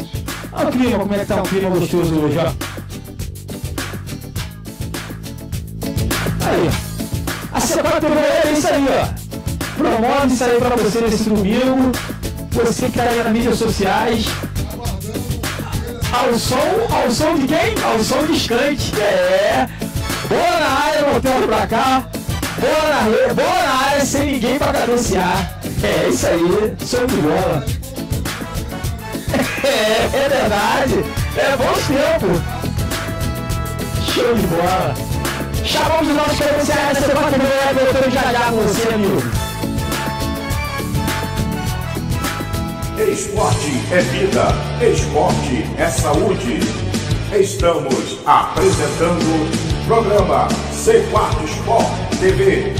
Olha o clima, como é que tá o clima gostoso hoje, ó. Aí. A C4 TV Web é isso aí, ó. Promove isso aí pra você nesse domingo. Você que tá aí nas mídias sociais. Ao som, ao som de quem? Ao som de Skunk. É. Boa na área, voltando pra cá. Boa na, re- boa na área, sem ninguém pra cadenciar. É isso aí, som de bola. É, é verdade. É bons tempos. Show de bola. Chamamos os nossos credenciais semana que vem, voltando já já com você, amigo. Esporte é vida, esporte é saúde. Estamos apresentando o programa C4 Sport TV.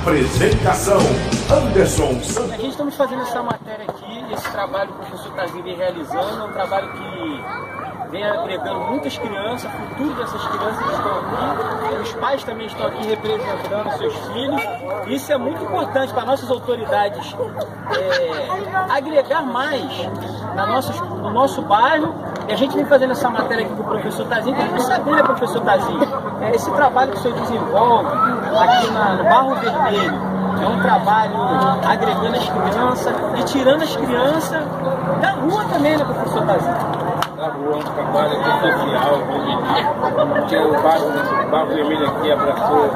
Apresentação Anderson Santos. A gente estamos fazendo essa matéria aqui e esse trabalho que o professor vem realizando é um trabalho que vem agregando muitas crianças, futuro dessas crianças que estão aqui. Os pais também estão aqui representando seus filhos. Isso é muito importante para nossas autoridades é, agregar mais na nossa, no nosso bairro. E a gente vem fazendo essa matéria aqui com o professor Tazinho, que a gente saber, né, professor Tazinho? É, esse trabalho que o senhor desenvolve aqui na, no Barro Vermelho, é um trabalho agregando as crianças e tirando as crianças da rua também, né, professor Tazinho? Na rua, um trabalho aqui social, que o Barro, Vermelho aqui abraçou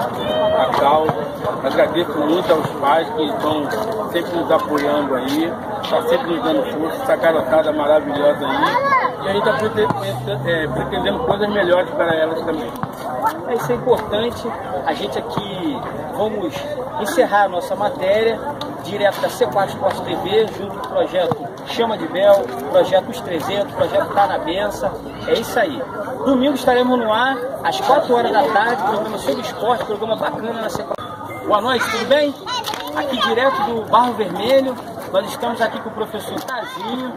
a causa. Agradeço muito aos pais que estão sempre nos apoiando aí, está sempre nos dando força, essa garotada maravilhosa aí. E a gente está é, pretendendo coisas melhores para elas também. É, isso é importante. A gente aqui vamos encerrar a nossa matéria direto da C4 Esporte TV, junto com o projeto Chama de Bel, projeto Os 300, projeto Tá na Benção. É isso aí. Domingo estaremos no ar, às 4 horas da tarde, programa sobre esporte, programa bacana na C4. Boa noite, tudo bem? Aqui direto do Barro Vermelho, nós estamos aqui com o professor Tazinho,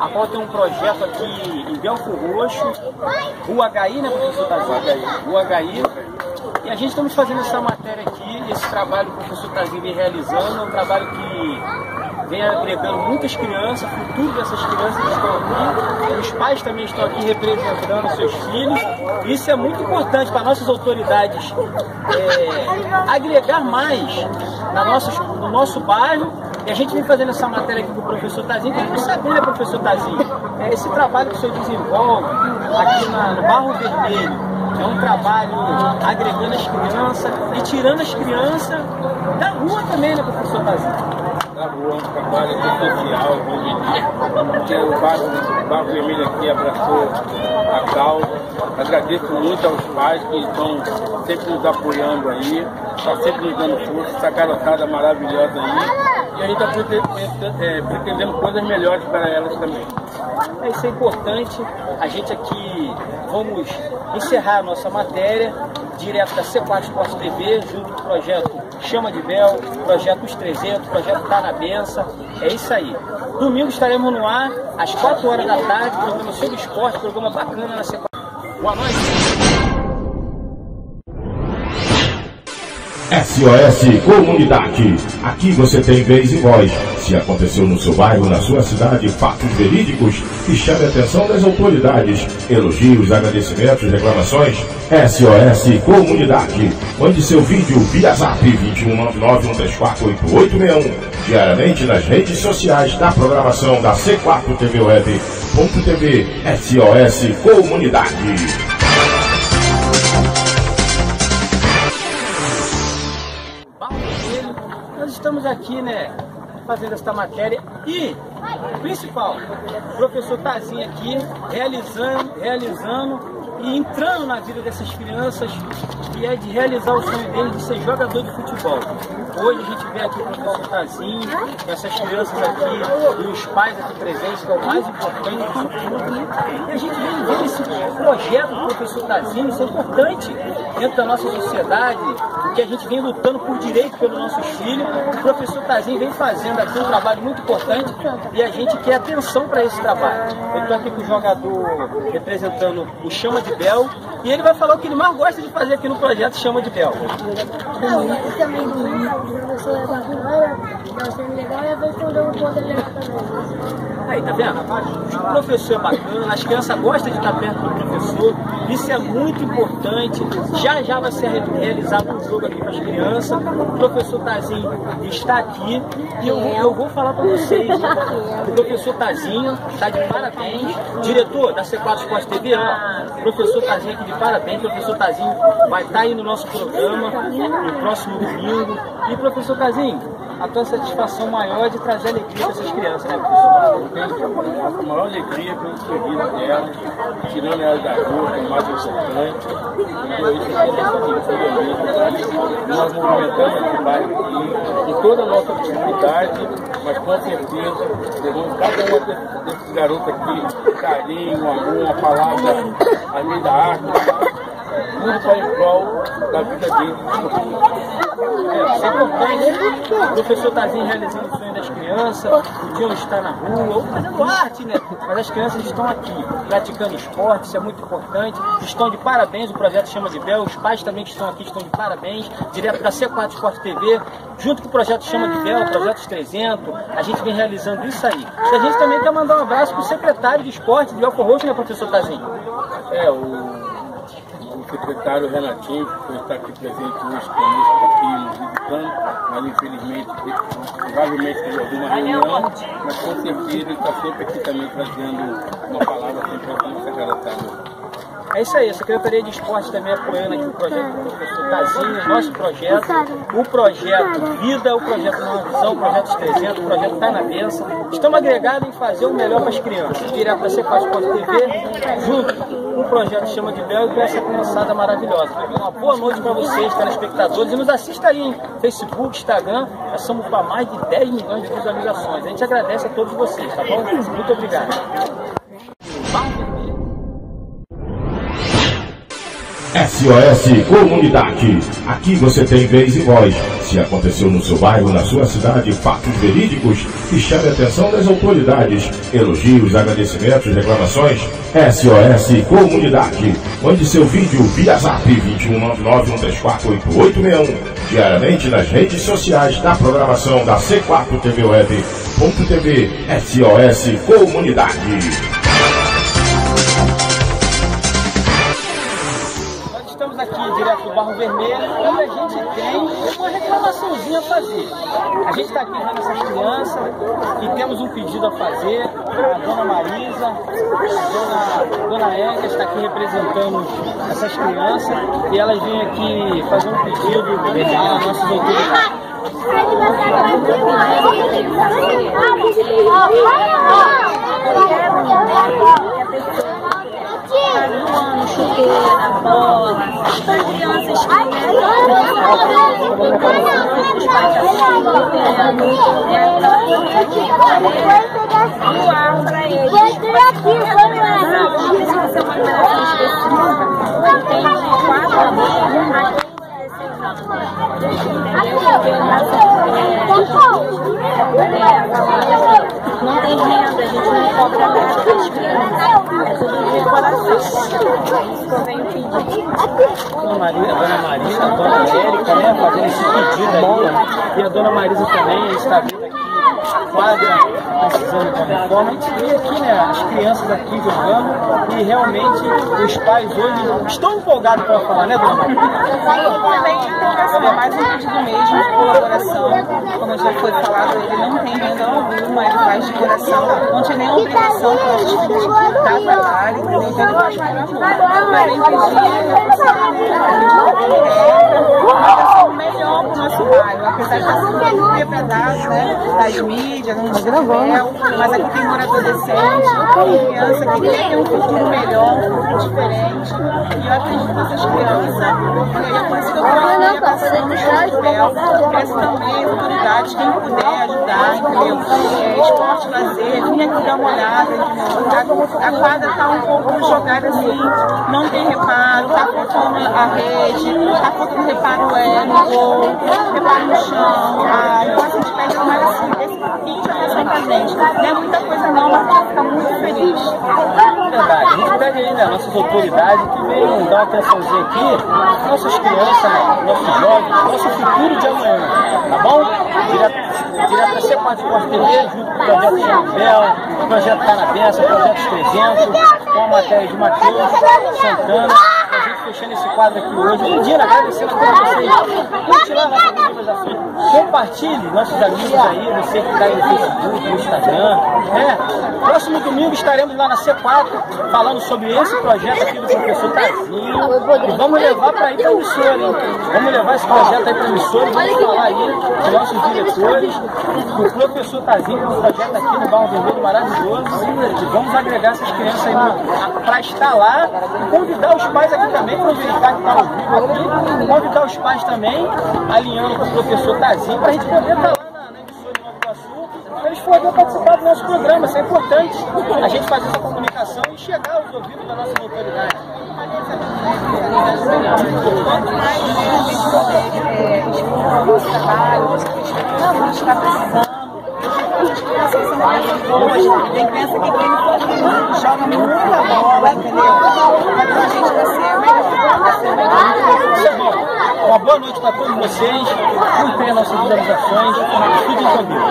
a qual tem um projeto aqui em Belfo Roxo, Rua HI, né, professor Tazinho? Rua HI. E a gente estamos fazendo essa matéria aqui, esse trabalho que o professor Tazinho vem realizando, é um trabalho que vem agregando muitas crianças, futuro dessas crianças que estão aqui. Os pais também estão aqui representando seus filhos. Isso é muito importante para nossas autoridades é, agregar mais na nossa, no nosso bairro. E a gente vem fazendo essa matéria aqui com o professor Tazinho, que a gente saber, né, professor Tazinho? É esse trabalho que o senhor desenvolve aqui na, no Barro Vermelho, é um trabalho agregando as crianças e tirando as crianças da rua também, né, professor Tazinho? na rua, um trabalho social, que o Barro, Barro Vermelho aqui abraçou a causa. Agradeço muito aos pais que estão sempre nos apoiando aí, está sempre nos dando força, essa garotada maravilhosa aí. E a gente está é, pretendendo coisas melhores para elas também. É, isso é importante. A gente aqui vamos encerrar a nossa matéria direto da C4 Esporte TV, junto com o projeto Chama de Bel, projeto Os 300, projeto Tá na Benção. É isso aí. Domingo estaremos no ar, às 4 horas da tarde, programa sobre esporte, programa bacana na C4. Boa noite. SOS Comunidade. Aqui você tem vez e voz. Se aconteceu no seu bairro, na sua cidade, fatos verídicos que chame a atenção das autoridades. Elogios, agradecimentos, reclamações. SOS Comunidade. Mande seu vídeo via zap 21991348861. Diariamente nas redes sociais da programação da C4 TV Web. TV SOS Comunidade. Aqui, né, fazendo esta matéria e, principal, professor Tazinho aqui realizando, realizando e entrando na vida dessas crianças, que é de realizar o sonho deles de ser jogador de futebol. Hoje a gente vê aqui o professor Tazinho, essas crianças aqui e os pais aqui presentes, que é o mais importante. E a gente vem ver esse projeto do professor Tazinho, isso é importante dentro da nossa sociedade, que a gente vem lutando por direito pelos nossos filhos. O professor Tazinho vem fazendo aqui um trabalho muito importante e a gente quer atenção para esse trabalho. Eu estou aqui com o jogador representando o Chama de Bel e ele vai falar o que ele mais gosta de fazer aqui no projeto Chama de Bel. Eu também o professor é também. Aí, tá vendo? O professor é bacana, as crianças gostam de estar perto do professor, isso é muito importante. Já já vai ser realizado um jogo aqui para as crianças. O professor Tazinho está aqui e eu, eu vou falar para vocês. O professor Tazinho está de parabéns. Diretor da C4 Esporte TV, ó, professor Tazinho aqui de parabéns. O professor Tazinho vai estar aí no nosso programa no próximo domingo. E professor Tazinho, a tua satisfação maior é de trazer alegria para essas crianças, né, professor? a maior alegria pelo sorriso dela, tirando ela da rua, que é mais importante. Entendeu? Isso é Nós movimentamos esse bairro aqui, com toda a nossa dificuldade, mas com certeza levamos cada uma desses, garotos aqui, carinho, amor, uma palavra ali da arte. Tudo para em prol da vida deles. É, isso é. O professor Tazinho realizando o sonho das crianças, podiam estar na rua ou fazendo arte, né? Mas as crianças estão aqui, praticando esporte, isso é muito importante. Estão de parabéns, o projeto Chama de Bel, os pais também que estão aqui estão de parabéns, direto da C4 Esporte TV, junto com o projeto Chama de Bel, o projeto 300, a gente vem realizando isso aí. E a gente também quer mandar um abraço para o secretário de esporte de Belfor Roxo, né, professor Tazinho? É, o o secretário Renatinho, que estar aqui presente hoje conosco aqui no visitando, mas infelizmente, provavelmente teve alguma reunião, mas com certeza ele está sempre aqui também trazendo uma palavra sempre para nossa garotada. É isso aí, a Secretaria de Esporte também apoiando aqui o projeto do professor Tazinho, nosso projeto, o projeto Vida, o projeto Nova Visão, o projeto 300, o projeto Tá na Benção. Estamos agregados em fazer o melhor para as crianças, direto da C4.tv, junto com o projeto Chama de Bel e com essa criançada maravilhosa. Uma boa noite para vocês, telespectadores, e nos assista aí em Facebook, Instagram, nós somos para mais de 10 milhões de visualizações. A gente agradece a todos vocês, tá bom? Muito obrigado. SOS Comunidade. Aqui você tem vez e voz. Se aconteceu no seu bairro, na sua cidade, fatos verídicos que chamem a atenção das autoridades, elogios, agradecimentos, reclamações, SOS Comunidade. Mande seu vídeo via zap 21991348861 diariamente nas redes sociais da programação da C4 TV Web. .tv SOS Comunidade. Barro Vermelho e a gente tem uma reclamaçãozinha a fazer. A gente está aqui vendo essas crianças e temos um pedido a fazer. A dona Marisa, a dona, dona está aqui representando essas crianças e elas vêm aqui fazer um pedido a nossas autoridades. Caruana, chuteira, bola, as crianças doar para eles. Se você mandar tem quatro não tem renda, a gente não cobra nada das crianças. É tudo de coração. Isso que eu venho pedir. Dona Maria, a Dona Marisa, a Dona Érica, né, fazendo esse pedido aí. E a Dona Marisa também está vindo aqui quadra precisando de uniforme. Vê aqui, né, as crianças aqui jogando e realmente os pais hoje estão empolgados para falar, né, Dona Maria? Também é mais um pedido mesmo de colaboração. Como já foi falado, ele não tem renda alguma, ele faz de coração. Não tinha nenhuma obrigação para os filhos dar trabalho, entendeu? Então ele faz por amor. Mas vem pedir atenção melhor para o nosso bairro. Apesar de estar sendo pesado, né, das mídias, não papel, mas aqui tem morador decente, tem criança que quer ter um futuro melhor, um diferente. E eu acredito nessas crianças. E é por isso que eu falo né, a ação do papel. Peço também às autoridades, quem puder ajudar, entendeu? É, esporte, lazer, vim aqui dar uma olhada? A, a quadra está um pouco jogada assim, não tem reparo, está faltando a rede, está faltando reparo é, no gol, reparo no chão. Ah, então a gente pede mais assim, atenção pra gente. Não é muita coisa não, mas a gente fica muito feliz. Verdade, a gente pede ainda nossas autoridades que venham dar uma atençãozinha aqui, nossas crianças, nossos jovens, nosso futuro de amanhã, tá bom? Direto, direto da C4 Sport TV, junto com o projeto Chambel, projeto Tá o projeto 300, com a matéria de Matheus Santana, fechando esse quadro aqui hoje, pedindo, agradecendo a todos vocês, visualizações, compartilhe nossos amigos aí, você que está aí no Facebook, no Instagram, né? Próximo domingo estaremos lá na C4 falando sobre esse projeto aqui do professor Tazinho e vamos levar para aí para a emissora, hein? Vamos levar esse projeto aí para a emissora vamos falar aí com nossos diretores, o professor Tazinho, um projeto aqui no Barro Vermelho maravilhoso. E vamos agregar essas crianças aí para estar lá e convidar os pais aqui também para verificar que está ao vivo aqui, convidar os pais também, alinhando com o professor Tazinho, para a gente poder estar lá na, na emissora de Nova Iguaçu, para eles poderem participar do nosso programa. Isso é importante. A gente fazer essa comunicação e chegar aos ouvidos da nossa boas, tem criança que tem, joga muita bola, entendeu? Então a gente vai Uma boa noite para todos vocês. Cumprem as nossas visualizações. Tudo em comigo.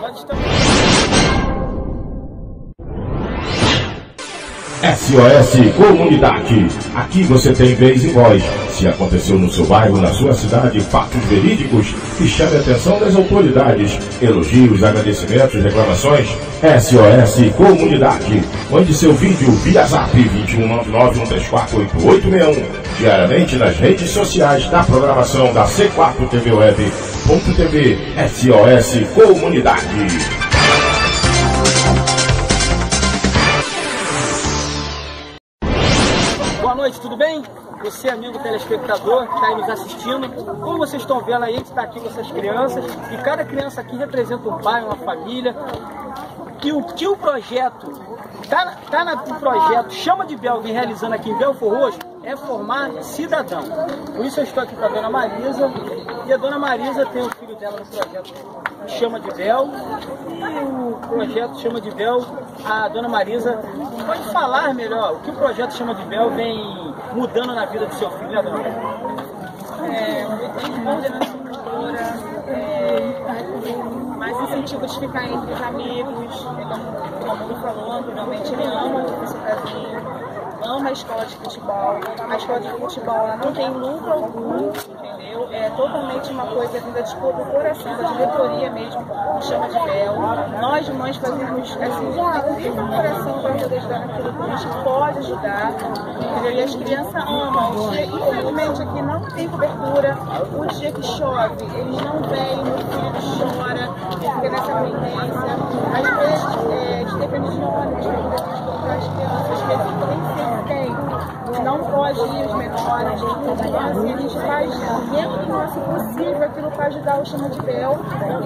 Nós estamos SOS Comunidade. Aqui você tem vez e voz. Se aconteceu no seu bairro, na sua cidade, fatos verídicos que chame a atenção das autoridades. Elogios, agradecimentos, reclamações. SOS Comunidade. Mande seu vídeo via zap 21991348861. Diariamente nas redes sociais da programação da C4 TV Web. TV SOS Comunidade. Noite, tudo bem? Você, amigo telespectador, que está aí nos assistindo. Como vocês estão vendo aí, a gente está aqui com essas crianças. E cada criança aqui representa um pai, uma família. E o que o projeto, tá, tá no projeto Chama de Bel, vem realizando aqui em Belfor Roxo, é formar cidadão. Por isso eu estou aqui com a dona Marisa. E a dona Marisa tem o filho dela no projeto Chama de Bel. E o projeto Chama de Bel, a dona Marisa pode falar melhor o que o projeto Chama de Bel vem mudando na vida do seu filho, né, dona? É, tem coordenação cultura, é, mais incentivo de ficar entre os amigos, como, como o falou anteriormente, ele ama esse casinho, ama a escola de futebol. A escola de futebol ela não tem lucro algum? É totalmente uma coisa vinda de do coração, da diretoria mesmo, que chama de Bel. Nós mães fazemos assim, viva o coração para poder ajudar naquilo que a gente pode ajudar. Entendeu? E as crianças amam. Infelizmente aqui não tem cobertura. O dia que chove, eles não vêm, meu filho chora, fica nessa pendência. Às vezes, é, de depende de ônibus, para as crianças, que eles nem sempre tem. Não pode ir os menores. Então, assim, a gente faz dentro do nosso possível aquilo para ajudar o chama de Bel.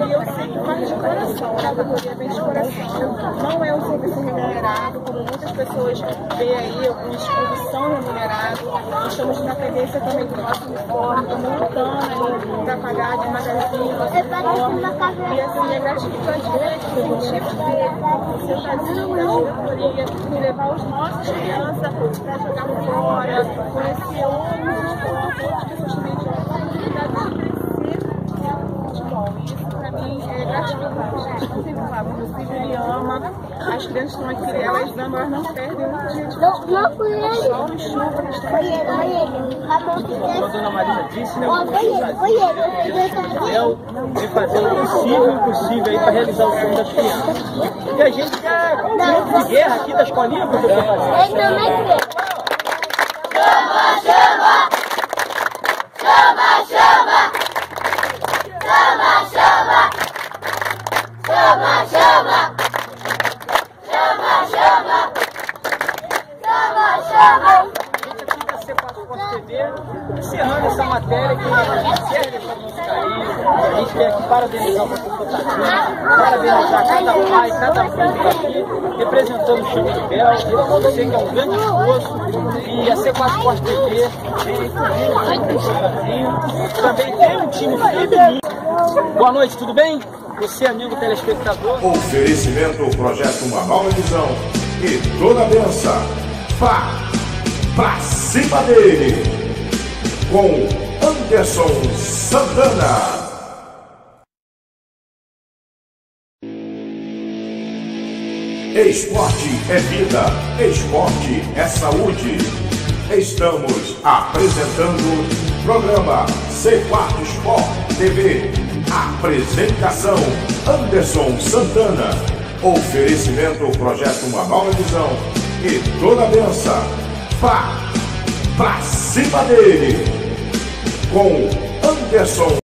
E eu sei que faz de coração, a categoria vem de coração. Não é um serviço remunerado, como muitas pessoas veem aí, alguns clubes são remunerados. Estamos na tendência também do nosso uniforme, aí para pagar devagarzinho nosso uniforme. E assim, é gratificante ver incentivo de você da diretoria e levar os nossos crianças para jogar fora, conhecer outros, outras pessoas também de outra comunidade de crescer no futebol. E isso para mim é Não filho ele ama, as crianças estão aqui, elas amam, elas não perdem um dia de futebol. Sol e chuva, eles estão aqui. Como a dona Marisa disse, né? O Bel vem fazer o possível e o impossível aí para realizar o sonho das crianças. E a gente qual o grupo de guerra aqui da escolinha, professor Fazenda? Chama, chama! Chama, chama! Chama, chama! Chama, chama! Chama, chama! Chama, chama! TV, matéria que a gente quer deixar o nosso carinho. A gente quer parabenizar o professor Tadinho, parabenizar cada pai, cada mãe aqui, representando o Chama de Bel. Eu que é um grande esforço. E a C4 Sport TV o. Também tem um time feminino. Boa noite, tudo bem? Você, amigo telespectador. Oferecimento Projeto Uma Nova Visão e toda a benção. Pá, pra cima dele. Com Anderson Santana. Esporte é vida, esporte é saúde. Estamos apresentando programa C4 Sport TV. Apresentação Anderson Santana. Oferecimento Projeto Uma Nova Visão e toda a benção. Pá, pra cima dele. Com Anderson